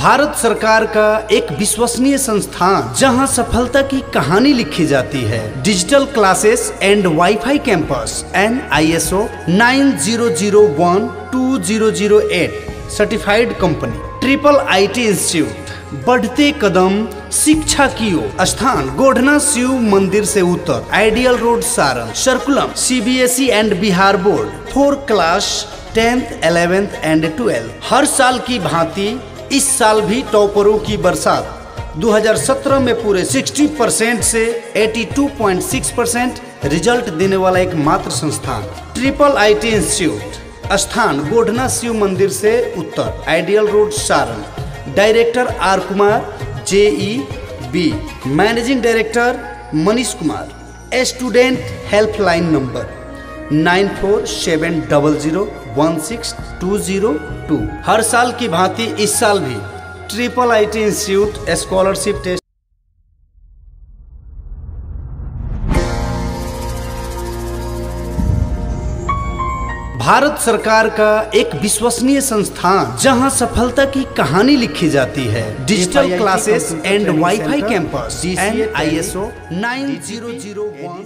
भारत सरकार का एक विश्वसनीय संस्थान, जहाँ सफलता की कहानी लिखी जाती है। Digital classes and wifi campus N I S O nine zero zero one two zero zero eight certified company triple IT institute बढ़ते कदम, शिक्षा की ओर। स्थान, गोढ़ना शिव मंदिर से उत्तर ideal road Saran सर्कुलम CBSE and Bihar board four class tenth eleventh and twelfth हर साल की भांति इस साल भी टॉपरों की बरसात। 2017 में पूरे 60 परसेंट से 82.6 परसेंट रिज़ल्ट देने वाला एक मात्र संस्थान। ट्रिपल आईटी इंस्टीट्यूट स्थान गोढ़ना शिव मंदिर से उत्तर। Ideal road, Saran. Director R Kumar, JE B. Managing director Manish Kumar. Student helpline number. Nine four seven double zero one six two zero two हर साल की भांति इस साल भी triple IT institute scholarship test Bharat सरकार का एक विश्वसनीय संस्थान जहाँ सफलता की कहानी लिखी जाती है digital classes and wifi campus N I S O nine zero zero one